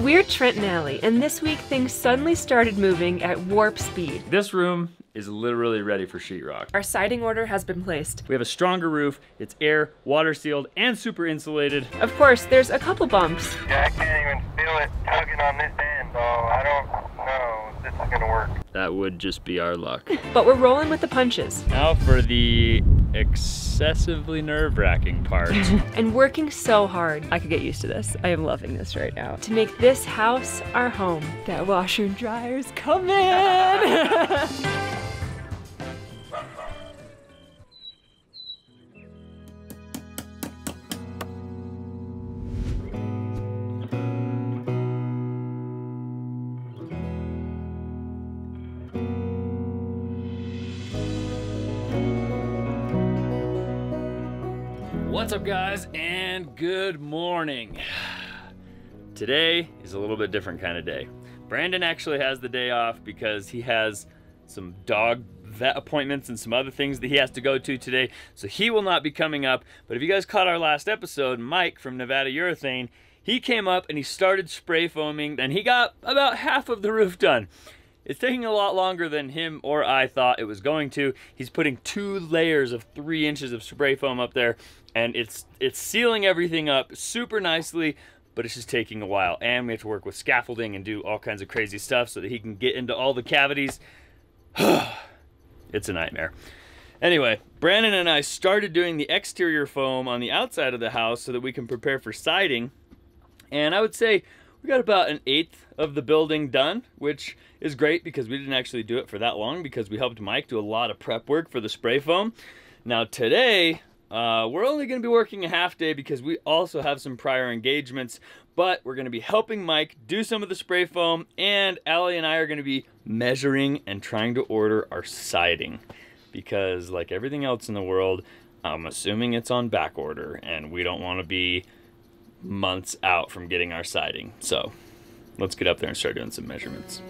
We're Trent and Allie, and this week things suddenly started moving at warp speed. This room is literally ready for sheetrock. Our siding order has been placed. We have a stronger roof, it's air, water sealed, and super insulated. Of course, there's a couple bumps. Yeah, I can't even feel it tugging on this end, so I don't know if this is gonna work. That would just be our luck. But we're rolling with the punches now for the excessively nerve-wracking part. and working so hard. I could get used to this. I am loving this right now. To make this house our home. That washer and dryer's coming! up guys and good morning. Today is a little bit different kind of day. Brandon actually has the day off because he has some dog vet appointments and some other things that he has to go to today. So he will not be coming up. But if you guys caught our last episode, Mike from Nevada Urethane, he came up and he started spray foaming and he got about half of the roof done. It's taking a lot longer than him or I thought it was going to. He's putting two layers of three inches of spray foam up there and it's it's sealing everything up super nicely but it's just taking a while. And we have to work with scaffolding and do all kinds of crazy stuff so that he can get into all the cavities. It's a nightmare. Anyway brandon and i started doing the exterior foam on the outside of the house so that we can prepare for siding. And i would say we got about an eighth of the building done which is great because we didn't actually do it for that long because we helped mike do a lot of prep work for the spray foam. Now today uh, we're only going to be working a half day because we also have some prior engagements, but we're going to be helping Mike do some of the spray foam, and Allie and I are going to be measuring and trying to order our siding because, like everything else in the world, I'm assuming it's on back order, and we don't want to be months out from getting our siding. So let's get up there and start doing some measurements.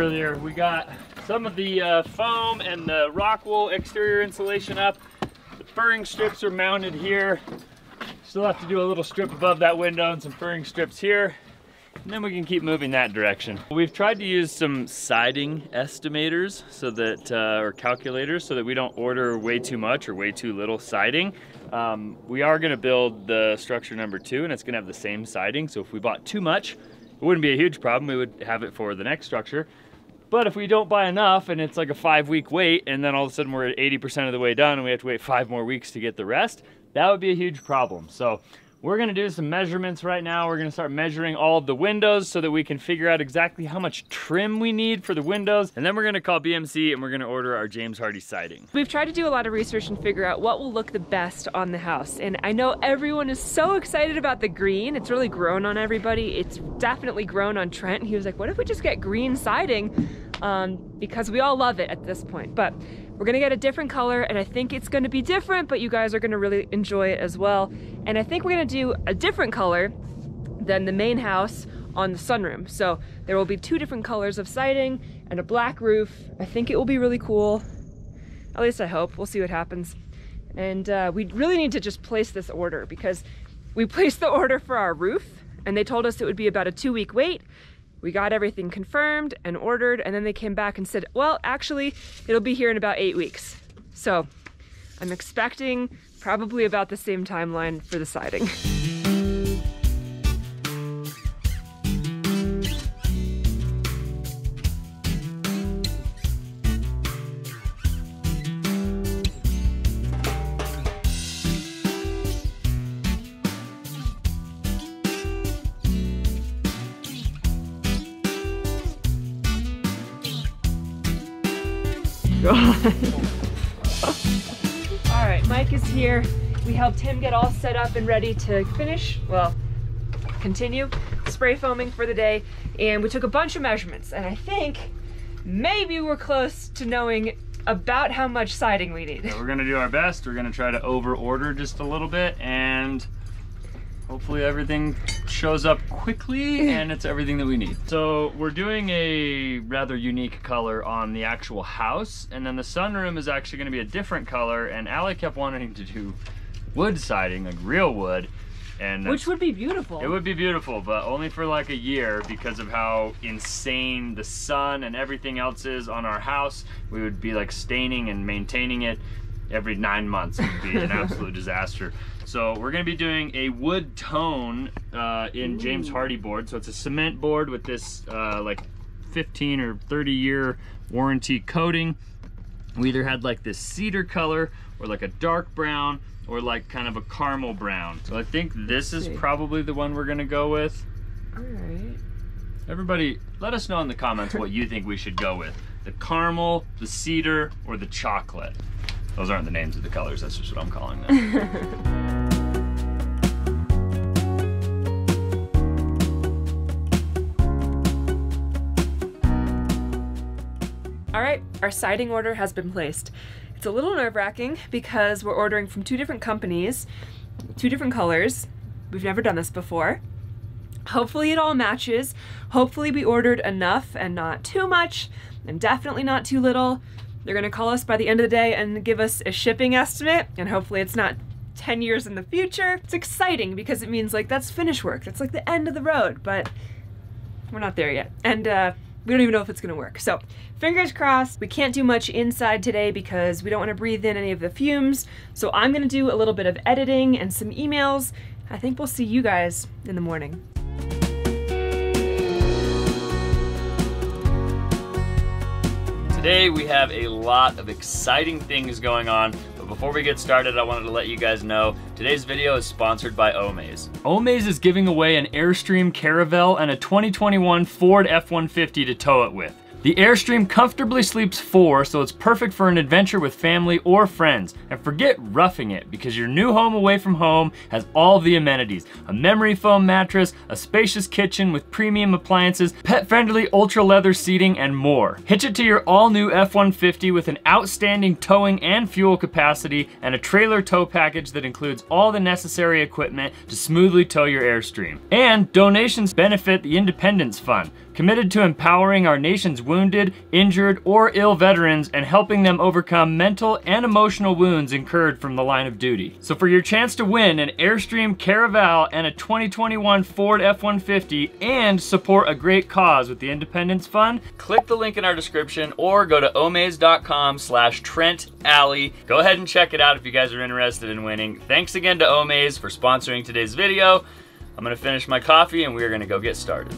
Earlier, we got some of the uh, foam and the rock wool exterior insulation up. The furring strips are mounted here. Still have to do a little strip above that window and some furring strips here. And then we can keep moving that direction. We've tried to use some siding estimators so that, uh, or calculators, so that we don't order way too much or way too little siding. Um, we are gonna build the structure number two and it's gonna have the same siding. So if we bought too much, it wouldn't be a huge problem. We would have it for the next structure. But if we don't buy enough and it's like a five week wait and then all of a sudden we're at 80% of the way done and we have to wait five more weeks to get the rest, that would be a huge problem. So we're gonna do some measurements right now. We're gonna start measuring all of the windows so that we can figure out exactly how much trim we need for the windows. And then we're gonna call BMC and we're gonna order our James Hardie siding. We've tried to do a lot of research and figure out what will look the best on the house. And I know everyone is so excited about the green. It's really grown on everybody. It's definitely grown on Trent. He was like, what if we just get green siding? Um, because we all love it at this point. But we're gonna get a different color and I think it's gonna be different, but you guys are gonna really enjoy it as well. And I think we're gonna do a different color than the main house on the sunroom. So there will be two different colors of siding and a black roof. I think it will be really cool. At least I hope. We'll see what happens. And uh, we really need to just place this order because we placed the order for our roof and they told us it would be about a two week wait. We got everything confirmed and ordered, and then they came back and said, well, actually, it'll be here in about eight weeks. So I'm expecting probably about the same timeline for the siding. All right, Mike is here. We helped him get all set up and ready to finish. Well, continue spray foaming for the day. And we took a bunch of measurements and I think maybe we're close to knowing about how much siding we need. Yeah, we're gonna do our best. We're gonna try to over order just a little bit and hopefully everything shows up quickly and it's everything that we need. So we're doing a rather unique color on the actual house and then the sunroom is actually gonna be a different color and Allie kept wanting to do wood siding, like real wood. And Which would be beautiful. it would be beautiful, but only for like a year because of how insane the sun and everything else is on our house. We would be like staining and maintaining it every nine months. Would be an absolute disaster. So we're gonna be doing a wood tone uh, in James Hardie board. So it's a cement board with this uh, like 15 or 30 year warranty coating. We either had like this cedar color or like a dark brown or like kind of a caramel brown. So I think this is probably the one we're gonna go with. All right. Everybody, let us know in the comments what you think we should go with. The caramel, the cedar, or the chocolate. Those aren't the names of the colors, that's just what I'm calling them. All right, our siding order has been placed. It's a little nerve wracking because we're ordering from two different companies, two different colors. We've never done this before. Hopefully, it all matches. Hopefully, we ordered enough and not too much, and definitely not too little. They're gonna call us by the end of the day and give us a shipping estimate, and hopefully, it's not 10 years in the future. It's exciting because it means like that's finish work. That's like the end of the road, but we're not there yet. And uh, we don't even know if it's gonna work. So, fingers crossed. We can't do much inside today because we don't wanna breathe in any of the fumes. So, I'm gonna do a little bit of editing and some emails. I think we'll see you guys in the morning. Today we have a lot of exciting things going on, but before we get started, I wanted to let you guys know today's video is sponsored by Omaze. Omaze is giving away an Airstream Caravel and a 2021 Ford F-150 to tow it with. The Airstream comfortably sleeps four, so it's perfect for an adventure with family or friends. And forget roughing it, because your new home away from home has all the amenities. A memory foam mattress, a spacious kitchen with premium appliances, pet-friendly ultra leather seating, and more. Hitch it to your all-new F-150 with an outstanding towing and fuel capacity and a trailer tow package that includes all the necessary equipment to smoothly tow your Airstream. And donations benefit the Independence Fund, committed to empowering our nation's wounded, injured, or ill veterans and helping them overcome mental and emotional wounds incurred from the line of duty. So for your chance to win an Airstream Caravel and a 2021 Ford F-150 and support a great cause with the Independence Fund, click the link in our description or go to omaze.com slash Trent Allie. Go ahead and check it out if you guys are interested in winning. Thanks again to Omaze for sponsoring today's video. I'm gonna finish my coffee and we're gonna go get started.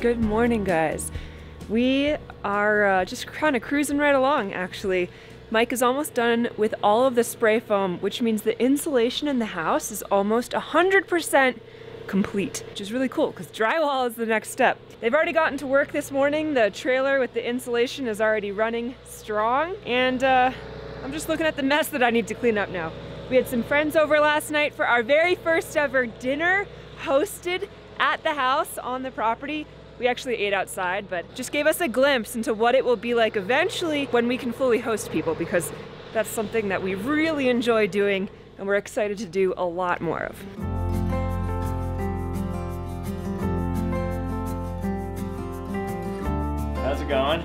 Good morning, guys. We are uh, just kind of cruising right along, actually. Mike is almost done with all of the spray foam, which means the insulation in the house is almost 100% complete, which is really cool because drywall is the next step. They've already gotten to work this morning. The trailer with the insulation is already running strong, and uh, I'm just looking at the mess that I need to clean up now. We had some friends over last night for our very first ever dinner hosted at the house on the property. We actually ate outside, but just gave us a glimpse into what it will be like eventually when we can fully host people because that's something that we really enjoy doing and we're excited to do a lot more of. How's it going?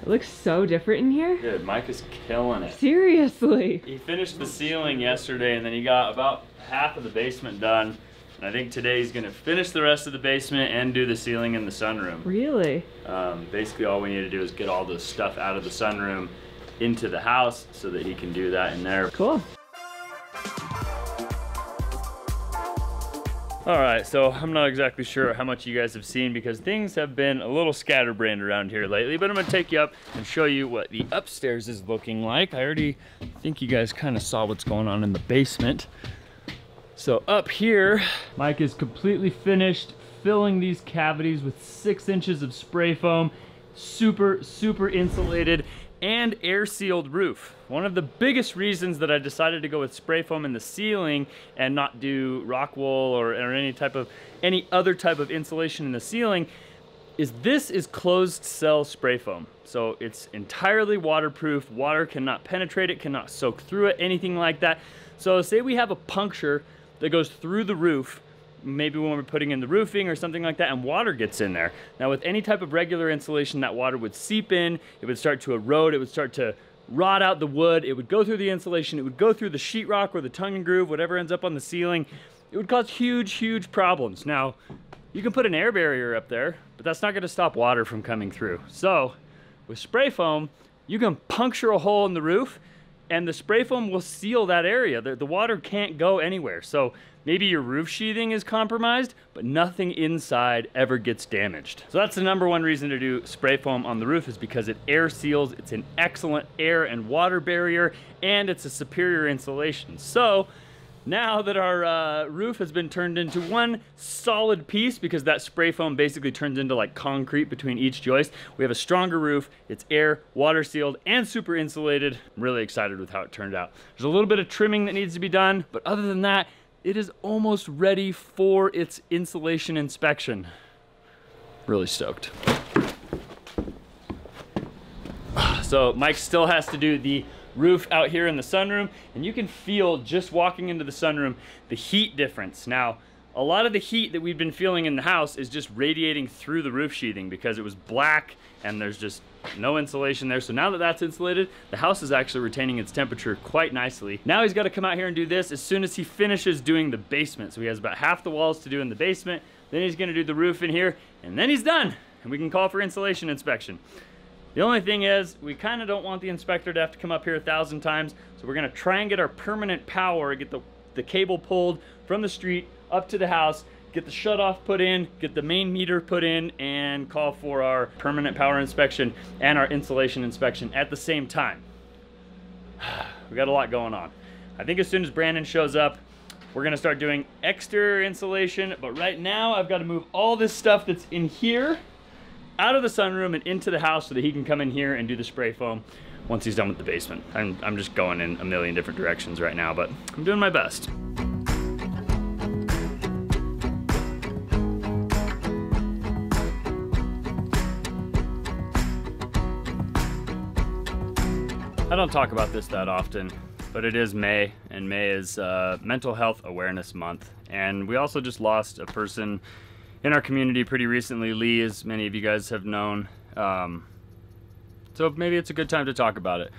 It looks so different in here. Good, Mike is killing it. Seriously. He finished the ceiling yesterday and then he got about half of the basement done. And I think today he's gonna finish the rest of the basement and do the ceiling in the sunroom. Really? Um, basically all we need to do is get all the stuff out of the sunroom into the house so that he can do that in there. Cool. All right, so I'm not exactly sure how much you guys have seen because things have been a little scatterbrained around here lately, but I'm gonna take you up and show you what the upstairs is looking like. I already think you guys kind of saw what's going on in the basement. So up here, Mike is completely finished filling these cavities with six inches of spray foam, super, super insulated. and air sealed roof. One of the biggest reasons that I decided to go with spray foam in the ceiling and not do rock wool or, or any type of any other type of insulation in the ceiling is this is closed cell spray foam. So it's entirely waterproof. Water cannot penetrate it, cannot soak through it, anything like that. So say we have a puncture that goes through the roof, maybe when we're putting in the roofing or something like that, and water gets in there. Now with any type of regular insulation, that water would seep in, it would start to erode, it would start to rot out the wood, it would go through the insulation, it would go through the sheetrock or the tongue and groove, whatever ends up on the ceiling. It would cause huge, huge problems. Now, you can put an air barrier up there, but that's not gonna stop water from coming through. So, with spray foam, you can puncture a hole in the roof and the spray foam will seal that area. The, the, water can't go anywhere. So maybe your roof sheathing is compromised, but nothing inside ever gets damaged. So that's the number one reason to do spray foam on the roof is because it air seals, it's an excellent air and water barrier, and it's a superior insulation. So now that our uh, roof has been turned into one solid piece because that spray foam basically turns into like concrete between each joist, we have a stronger roof. It's air, water sealed, and super insulated. I'm really excited with how it turned out. There's a little bit of trimming that needs to be done, but other than that, it is almost ready for its insulation inspection. Really stoked. So Mike still has to do the roof out here in the sunroom and you can feel just walking into the sunroom the heat difference. Now, a lot of the heat that we've been feeling in the house is just radiating through the roof sheathing because it was black and there's just no insulation there. So now that that's insulated, the house is actually retaining its temperature quite nicely. Now he's got to come out here and do this as soon as he finishes doing the basement. So he has about half the walls to do in the basement. Then he's going to do the roof in here and then he's done. And we can call for insulation inspection. The only thing is, we kind of don't want the inspector to have to come up here a thousand times, so we're gonna try and get our permanent power, get the, the cable pulled from the street up to the house, get the shutoff put in, get the main meter put in, and call for our permanent power inspection and our insulation inspection at the same time. we got a lot going on. I think as soon as Brandon shows up, we're gonna start doing exterior insulation, but right now I've gotta move all this stuff that's in here out of the sunroom and into the house so that he can come in here and do the spray foam once he's done with the basement. I'm, I'm just going in a million different directions right now, but I'm doing my best. I don't talk about this that often, but it is May, and May is uh, Mental Health Awareness Month. And we also just lost a person in our community pretty recently, Lee, as many of you guys have known. Um, so maybe it's a good time to talk about it.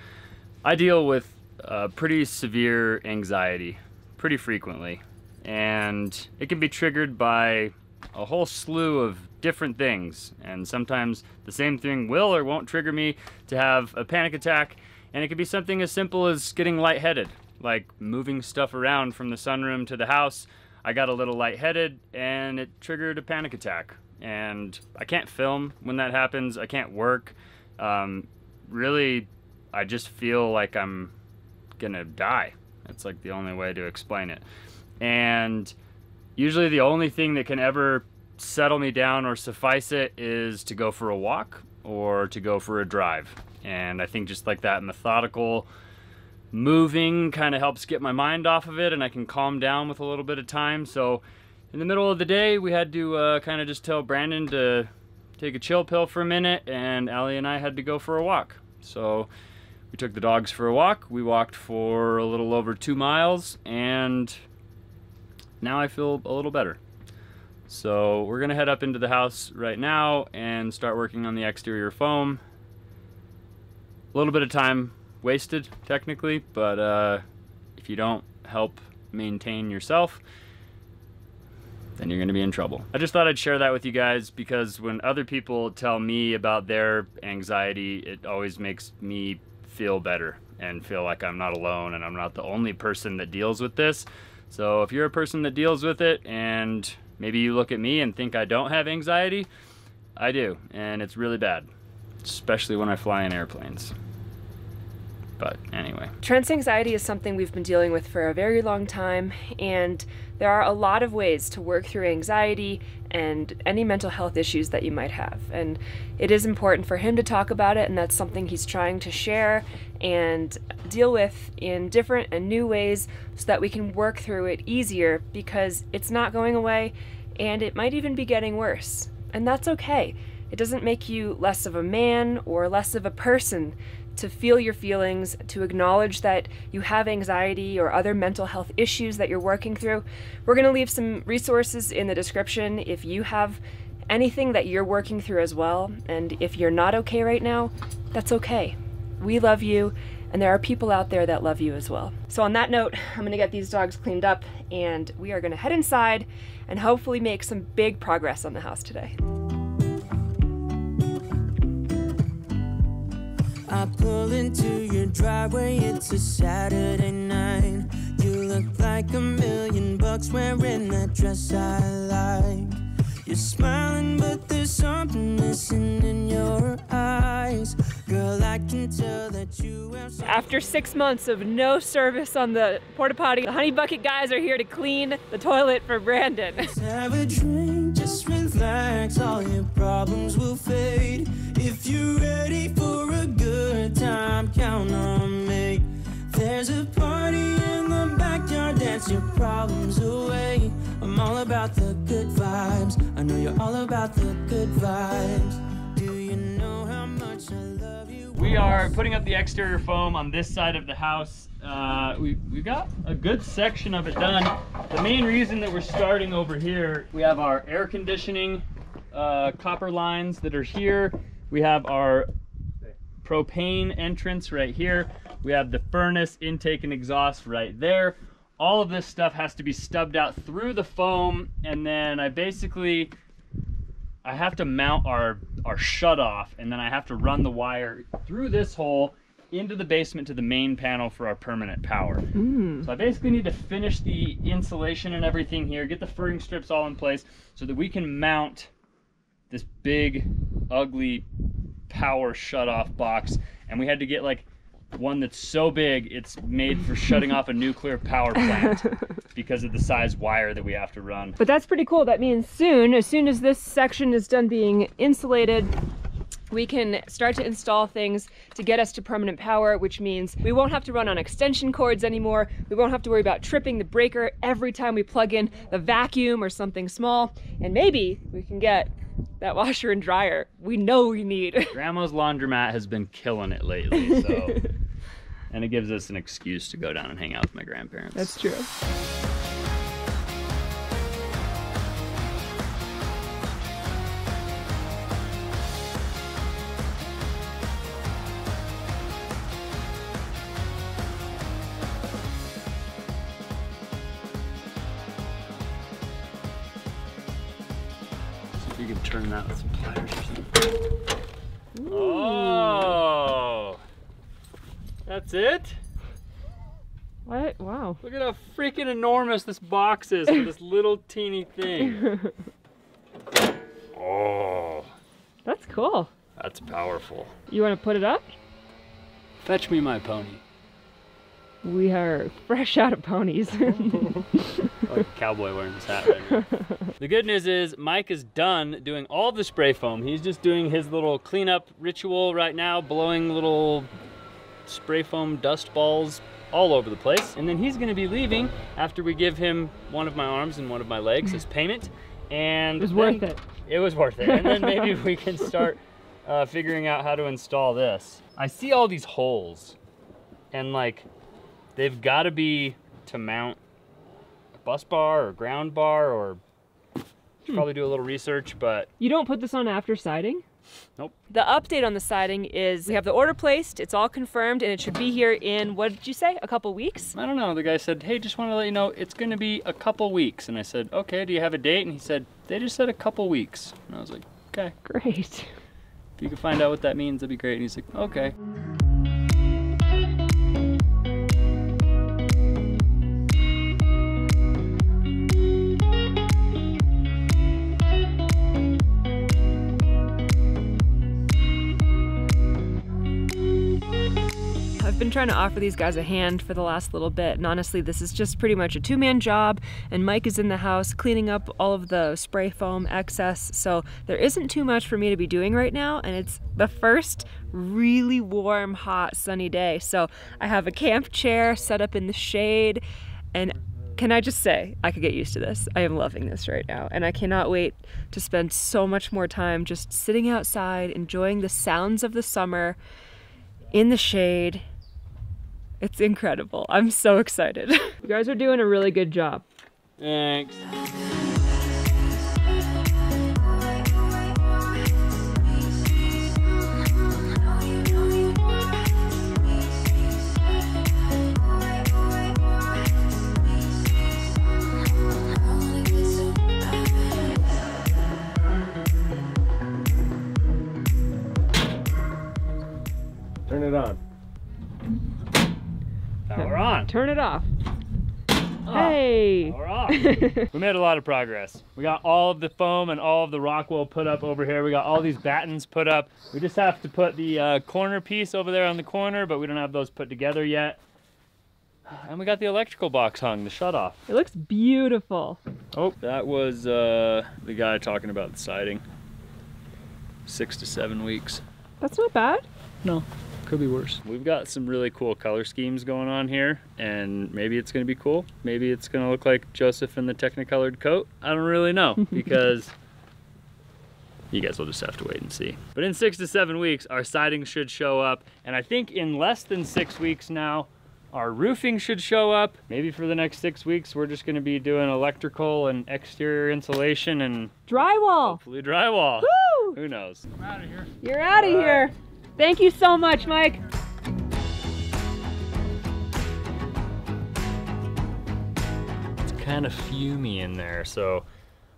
I deal with uh, pretty severe anxiety pretty frequently, and it can be triggered by a whole slew of different things. And sometimes the same thing will or won't trigger me to have a panic attack, and it can be something as simple as getting lightheaded, like moving stuff around from the sunroom to the house I got a little lightheaded and it triggered a panic attack. And I can't film when that happens. I can't work. Um, really, I just feel like I'm gonna die. That's like the only way to explain it. And usually, the only thing that can ever settle me down or suffice it is to go for a walk or to go for a drive. And I think just like that methodical, moving kind of helps get my mind off of it and I can calm down with a little bit of time. So in the middle of the day, we had to uh, kind of just tell Brandon to take a chill pill for a minute and Allie and I had to go for a walk. So we took the dogs for a walk. We walked for a little over two miles and now I feel a little better. So we're gonna head up into the house right now and start working on the exterior foam. A little bit of time wasted technically, but uh, if you don't help maintain yourself, then you're going to be in trouble. I just thought I'd share that with you guys because when other people tell me about their anxiety, it always makes me feel better and feel like I'm not alone and I'm not the only person that deals with this. So if you're a person that deals with it and maybe you look at me and think I don't have anxiety, I do, and it's really bad, especially when I fly in airplanes. But anyway. Trent's anxiety is something we've been dealing with for a very long time, and there are a lot of ways to work through anxiety and any mental health issues that you might have. And it is important for him to talk about it, and that's something he's trying to share and deal with in different and new ways so that we can work through it easier because it's not going away and it might even be getting worse. And that's okay. It doesn't make you less of a man or less of a person to feel your feelings, to acknowledge that you have anxiety or other mental health issues that you're working through. We're going to leave some resources in the description if you have anything that you're working through as well. And if you're not okay right now, that's okay. We love you, and there are people out there that love you as well. So, on that note, I'm going to get these dogs cleaned up, and we are going to head inside and hopefully make some big progress on the house today. I pull into your driveway, it's a Saturday night. You look like a million bucks wearing that dress I like. You're smiling, but there's something missing in your eyes. Girl, I can tell that you have After six months of no service on the porta potty, the Honey Bucket guys are here to clean the toilet for Brandon. Have a drink, just relax, all your problems will fade. If you're ready for a time, count on me. There's a party in the backyard, dance your problems away. I'm all about the good vibes, I know you're all about the good vibes. Do you know how much I love you? We are putting up the exterior foam on this side of the house. Uh, we, we got a good section of it done. The main reason that we're starting over here, we have our air conditioning uh, copper lines that are here. We have our propane entrance right here. We have the furnace intake and exhaust right there. All of this stuff has to be stubbed out through the foam and then I basically I have to mount our our shut off and then I have to run the wire through this hole into the basement to the main panel for our permanent power. Hmm. So I basically need to finish the insulation and everything here, get the furring strips all in place so that we can mount this big ugly power shut off box and we had to get like one that's so big it's made for shutting off a nuclear power plant because of the size wire that we have to run. But that's pretty cool. That means soon, as soon as this section is done being insulated, we can start to install things to get us to permanent power, which means we won't have to run on extension cords anymore. We won't have to worry about tripping the breaker every time we plug in the vacuum or something small. And maybe we can get that washer and dryer we know we need. Grandma's laundromat has been killing it lately, so and it gives us an excuse to go down and hang out with my grandparents. That's true. What? Wow. Look at how freaking enormous this box is for this little teeny thing. Oh, That's cool. that's powerful. You want to put it up? Fetch me my pony. We are fresh out of ponies. like a cowboy wearing his hat right now. the good news is Mike is done doing all the spray foam. He's just doing his little cleanup ritual right now, blowing little spray foam dust balls all over the place. And then he's gonna be leaving after we give him one of my arms and one of my legs as payment. And It was worth it. It was worth it. And then maybe we can start uh, figuring out how to install this. I see all these holes and like they've got to be to mount a bus bar or ground bar or should probably do a little research, but You don't put this on after siding? Nope. The update on the siding is we have the order placed, it's all confirmed, and it should be here in, what did you say, a couple weeks? I don't know. The guy said, "Hey, just want to let you know it's going to be a couple weeks." And I said, "Okay, do you have a date?" And he said, "They just said a couple weeks." And I was like, "Okay, Great. if you can find out what that means, that'd be great." And he's like, "Okay." Been trying to offer these guys a hand for the last little bit, and honestly, this is just pretty much a two man job. And Mike is in the house cleaning up all of the spray foam excess, so there isn't too much for me to be doing right now. And it's the first really warm, hot, sunny day. So I have a camp chair set up in the shade, and can I just say, I could get used to this. I am loving this right now, and I cannot wait to spend so much more time just sitting outside, enjoying the sounds of the summer in the shade. It's incredible. I'm so excited. you guys are doing a really good job. Thanks. Turn it off. Ah. Hey! We're off. we made a lot of progress. We got all of the foam and all of the rock wool put up over here. We got all these battens put up. We just have to put the uh, corner piece over there on the corner, but we don't have those put together yet. And we got the electrical box hung, the shut off. It looks beautiful. Oh, that was uh, the guy talking about the siding. Six to seven weeks. That's not bad. No, could be worse. We've got some really cool color schemes going on here, and maybe it's going to be cool. Maybe it's going to look like Joseph in the Technicolored coat. I don't really know because you guys will just have to wait and see. But in six to seven weeks, our siding should show up, and I think in less than six weeks now, our roofing should show up. Maybe for the next six weeks, we're just going to be doing electrical and exterior insulation and Drywall. hopefully drywall. Woo! Who knows? You're out of here. Thank you so much, Mike. It's kind of fumy in there, so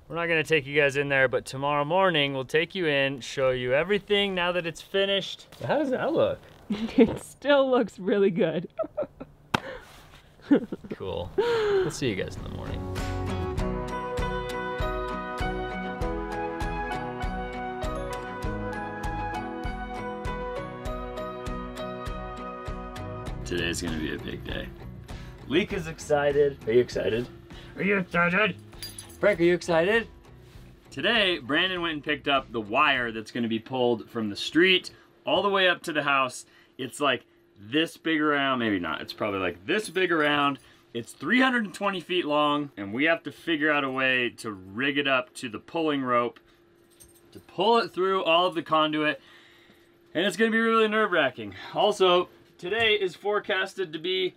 we're not gonna take you guys in there, but tomorrow morning we'll take you in, show you everything now that it's finished. How does that look? it still looks really good. Cool. We'll see you guys in the morning. Today's gonna be a big day. Leek is excited. Are you excited? Are you excited? Frank, are you excited? Today, Brandon went and picked up the wire that's gonna be pulled from the street all the way up to the house. It's like this big around, maybe not, it's probably like this big around. It's 320 feet long, and we have to figure out a way to rig it up to the pulling rope to pull it through all of the conduit. And it's gonna be really nerve wracking. Also, today is forecasted to be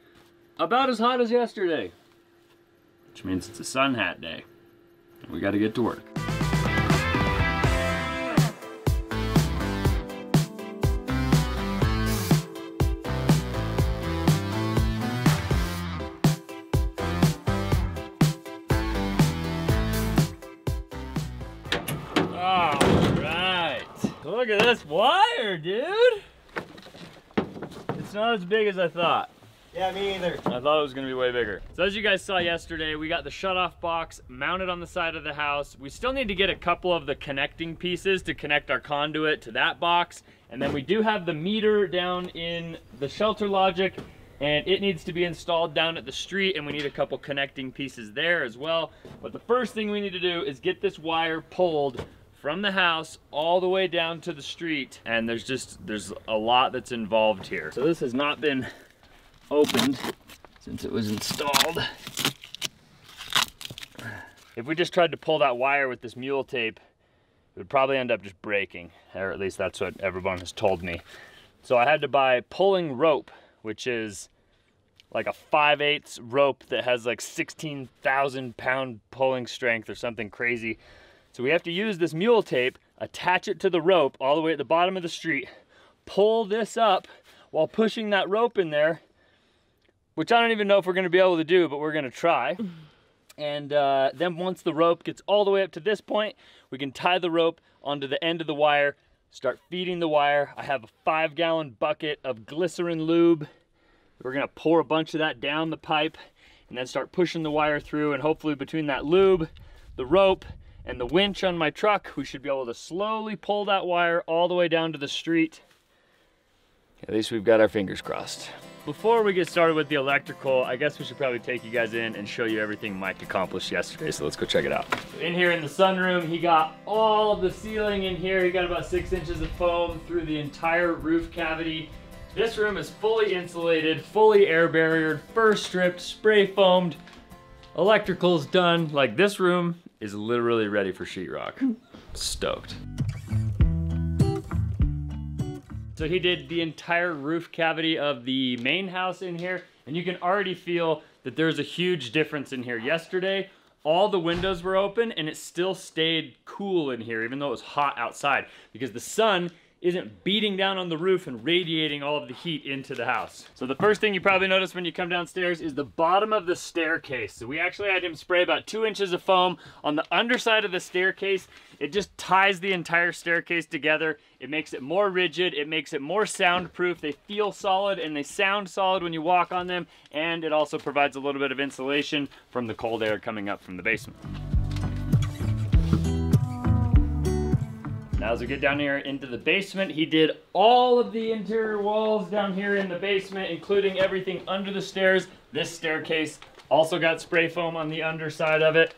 about as hot as yesterday, which means it's a sun hat day. We gotta get to work. All right. Look at this wire, dude. It's not as big as I thought. Yeah, me either. I thought it was gonna be way bigger. So as you guys saw yesterday, we got the shut-off box mounted on the side of the house. We still need to get a couple of the connecting pieces to connect our conduit to that box. And then we do have the meter down in the shelter logic and it needs to be installed down at the street and we need a couple connecting pieces there as well. But the first thing we need to do is get this wire pulled from the house all the way down to the street and there's just there's a lot that's involved here. So this has not been opened since it was installed. If we just tried to pull that wire with this mule tape, it would probably end up just breaking, or at least that's what everyone has told me. So I had to buy pulling rope, which is like a 5 8 rope that has like 16,000 pound pulling strength or something crazy. So we have to use this mule tape, attach it to the rope all the way at the bottom of the street, pull this up while pushing that rope in there, which I don't even know if we're gonna be able to do, but we're gonna try. And uh, then once the rope gets all the way up to this point, we can tie the rope onto the end of the wire, start feeding the wire. I have a five gallon bucket of glycerin lube. We're gonna pour a bunch of that down the pipe and then start pushing the wire through and hopefully between that lube, the rope, and the winch on my truck, we should be able to slowly pull that wire all the way down to the street. At least we've got our fingers crossed. before we get started with the electrical, I guess we should probably take you guys in and show you everything Mike accomplished yesterday. So let's go check it out. In here in the sunroom, he got all of the ceiling in here. He got about six inches of foam through the entire roof cavity. This room is fully insulated, fully air barriered, fur stripped, spray foamed. Electrical's done. Like this room is literally ready for sheetrock. Stoked. So he did the entire roof cavity of the main house in here, and you can already feel that there's a huge difference in here. Yesterday, all the windows were open and it still stayed cool in here, even though it was hot outside, because the sun isn't beating down on the roof and radiating all of the heat into the house. So the first thing you probably notice when you come downstairs is the bottom of the staircase. So we actually had him spray about two inches of foam on the underside of the staircase. It just ties the entire staircase together. It makes it more rigid. It makes it more soundproof. They feel solid and they sound solid when you walk on them. And it also provides a little bit of insulation from the cold air coming up from the basement. Now as we get down here into the basement, he did all of the interior walls down here in the basement, including everything under the stairs. This staircase also got spray foam on the underside of it.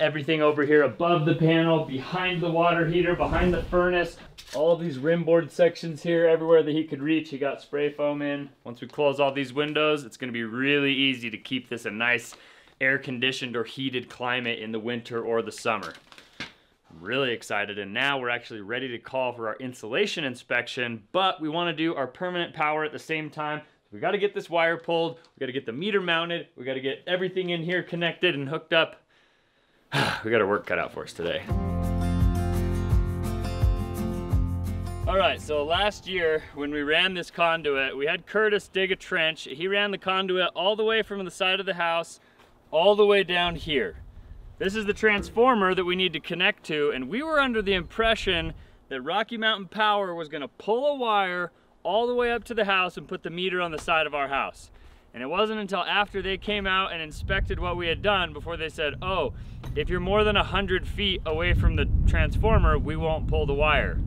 Everything over here above the panel, behind the water heater, behind the furnace. All these rim board sections here, everywhere that he could reach, he got spray foam in. Once we close all these windows, it's gonna be really easy to keep this a nice air conditioned or heated climate in the winter or the summer really excited and now we're actually ready to call for our insulation inspection but we want to do our permanent power at the same time. We got to get this wire pulled we got to get the meter mounted we got to get everything in here connected and hooked up. We got our work cut out for us today. All right so last year when we ran this conduit we had curtis dig a trench. He ran the conduit all the way from the side of the house all the way down here this is the transformer that we need to connect to, and we were under the impression that Rocky Mountain Power was gonna pull a wire all the way up to the house and put the meter on the side of our house. And it wasn't until after they came out and inspected what we had done before they said, oh, if you're more than 100 feet away from the transformer, we won't pull the wire.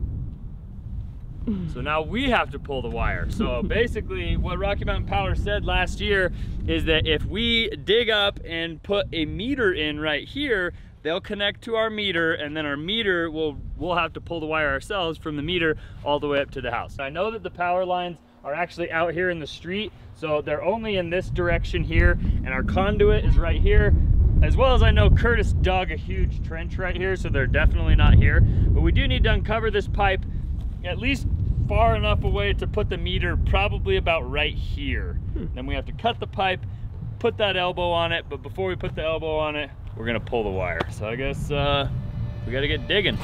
So now we have to pull the wire. So basically what Rocky Mountain Power said last year is that if we dig up and put a meter in right here, they'll connect to our meter and then our meter will we'll have to pull the wire ourselves from the meter all the way up to the house. I know that the power lines are actually out here in the street, so they're only in this direction here and our conduit is right here. As well as I know Curtis dug a huge trench right here, so they're definitely not here. But we do need to uncover this pipe at least far enough away to put the meter probably about right here. Hmm. Then we have to cut the pipe, put that elbow on it, but before we put the elbow on it, we're gonna pull the wire. So I guess uh, we gotta get digging.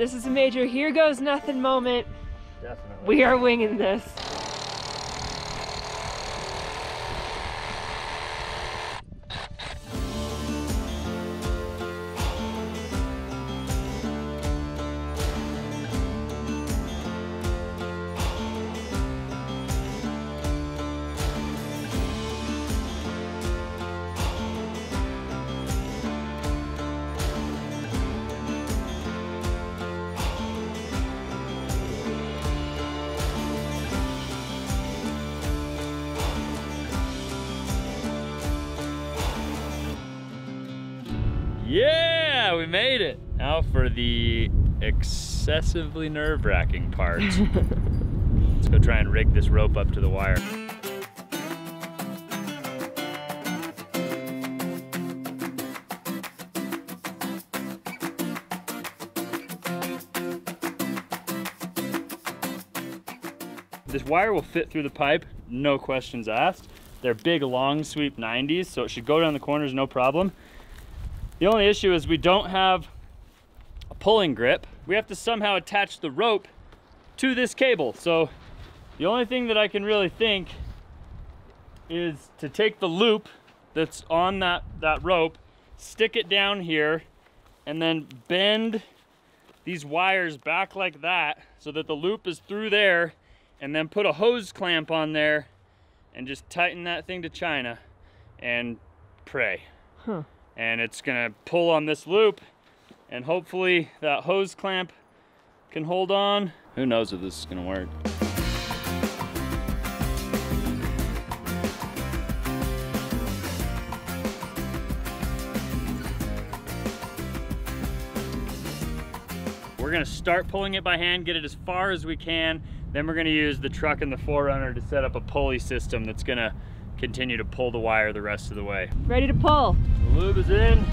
This is a major here goes nothing moment. Definitely. We are winging this. We made it. Now for the excessively nerve-wracking part. Let's go try and rig this rope up to the wire. This wire will fit through the pipe, no questions asked. They're big, long sweep 90s, so it should go down the corners, no problem. The only issue is we don't have a pulling grip. We have to somehow attach the rope to this cable. So the only thing that I can really think is to take the loop that's on that, that rope, stick it down here, and then bend these wires back like that so that the loop is through there, and then put a hose clamp on there and just tighten that thing to China and pray. Huh. And it's gonna pull on this loop and hopefully that hose clamp can hold on. Who knows if this is gonna work. We're gonna start pulling it by hand, get it as far as we can. Then we're gonna use the truck and the 4Runner to set up a pulley system that's gonna continue to pull the wire the rest of the way. Ready to pull. The lube is in,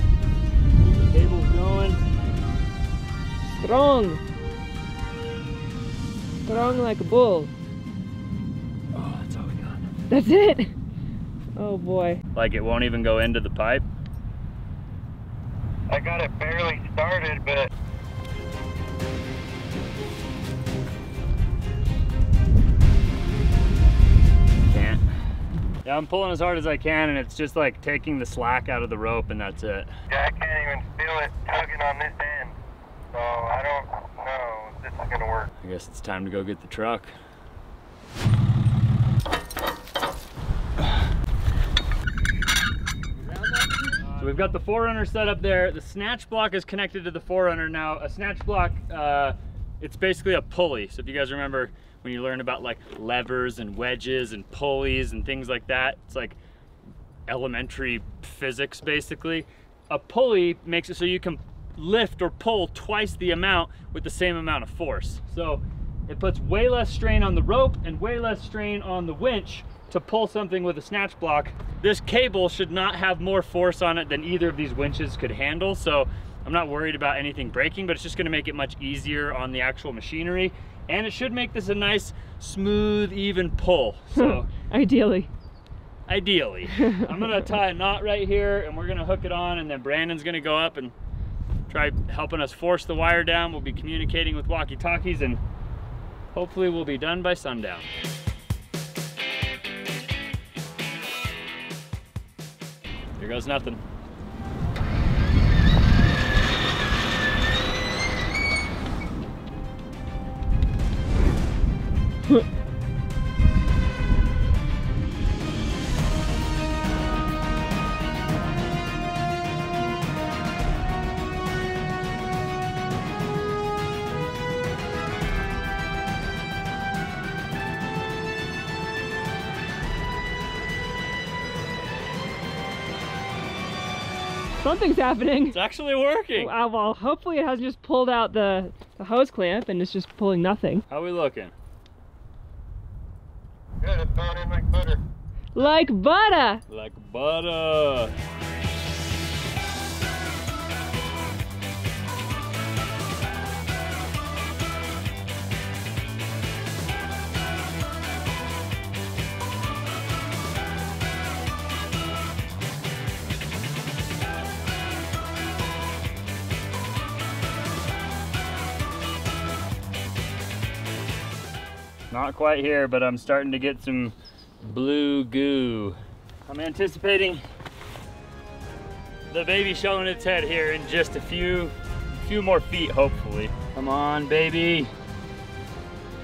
the cable's going. Strong. Strong like a bull. Oh, that's all we got. That's it. Oh boy. Like it won't even go into the pipe. I got it barely started, but Yeah, I'm pulling as hard as I can and it's just like taking the slack out of the rope and that's it. yeah, I can't even feel it tugging on this end. So I don't know if this is gonna work. I guess it's time to go get the truck. So we've got the 4Runner set up there. The snatch block is connected to the 4Runner now. A snatch block, uh, it's basically a pulley. So if you guys remember when you learn about like levers and wedges and pulleys and things like that, it's like elementary physics basically. A pulley makes it so you can lift or pull twice the amount with the same amount of force. So it puts way less strain on the rope and way less strain on the winch to pull something with a snatch block. This cable should not have more force on it than either of these winches could handle. So I'm not worried about anything breaking, but it's just gonna make it much easier on the actual machinery. And it should make this a nice, smooth, even pull. So Ideally. ideally. I'm gonna tie a knot right here and we're gonna hook it on and then Brandon's gonna go up and try helping us force the wire down. We'll be communicating with walkie-talkies and hopefully we'll be done by sundown. Here goes nothing. Something's happening. It's actually working. Uh, well, hopefully it hasn't just pulled out the, the hose clamp and it's just pulling nothing. How are we looking? Good, it's going like butter. Like butter. Like butter. Not quite here, but I'm starting to get some blue goo. I'm anticipating the baby showing its head here in just a few few more feet, hopefully. Come on, baby.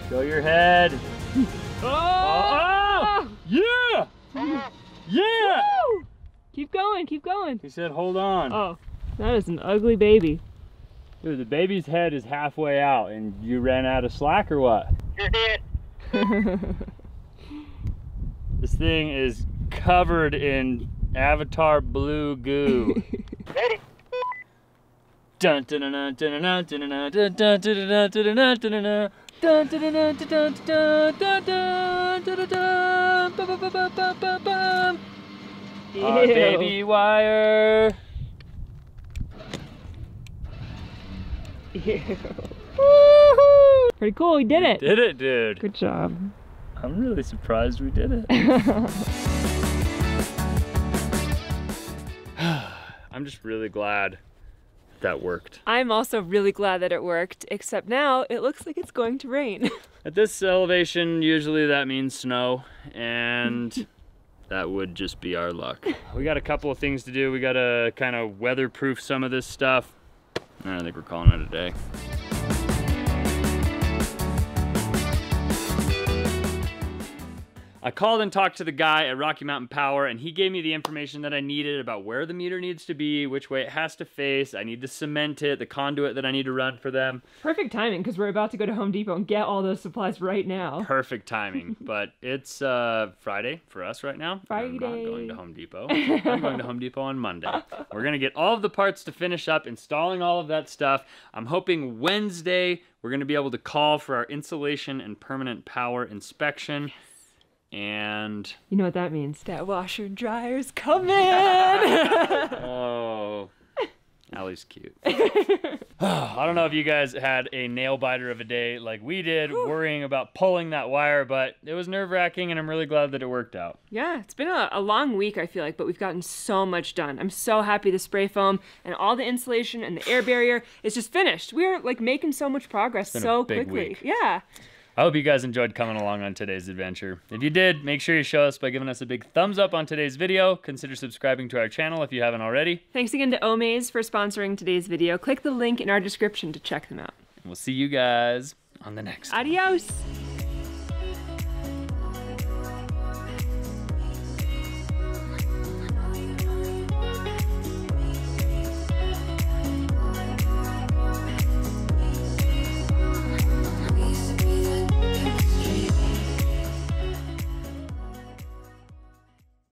Show your head. Oh! Oh! Yeah! Yeah! Woo! Keep going, keep going. He said, hold on. Oh, that is an ugly baby. Dude, the baby's head is halfway out and you ran out of slack or what? You're dead. This thing is covered in avatar blue goo. Ready? Our baby wire. Ew. Woohoo! Pretty cool, we did it. Did it, dude. Good job. I'm really surprised we did it. I'm just really glad that worked. I'm also really glad that it worked, except now it looks like it's going to rain. At this elevation, usually that means snow, and that would just be our luck. We got a couple of things to do. We got to kind of weatherproof some of this stuff. I think we're calling it a day. I called and talked to the guy at Rocky Mountain Power, and he gave me the information that I needed about where the meter needs to be, which way it has to face. I need to cement it, the conduit that I need to run for them. Perfect timing because we're about to go to Home Depot and get all those supplies right now. Perfect timing. but it's uh, Friday for us right now. I'm not going to Home Depot. I'm going to Home Depot on Monday. We're going to get all of the parts to finish up installing all of that stuff. I'm hoping Wednesday we're going to be able to call for our insulation and permanent power inspection. And You know what that means? That washer and dryer's coming. oh, Allie's cute. I don't know if you guys had a nail biter of a day like we did, worrying about pulling that wire, but it was nerve wracking, and I'm really glad that it worked out. yeah, it's been a, a long week, I feel like, but we've gotten so much done. I'm so happy the spray foam and all the insulation and the air barrier is just finished. We're like making so much progress been a so big quickly. week. Yeah. I hope you guys enjoyed coming along on today's adventure. If you did, make sure you show us by giving us a big thumbs up on today's video. Consider subscribing to our channel if you haven't already. Thanks again to Omaze for sponsoring today's video. Click the link in our description to check them out. And we'll see you guys on the next one. Adios.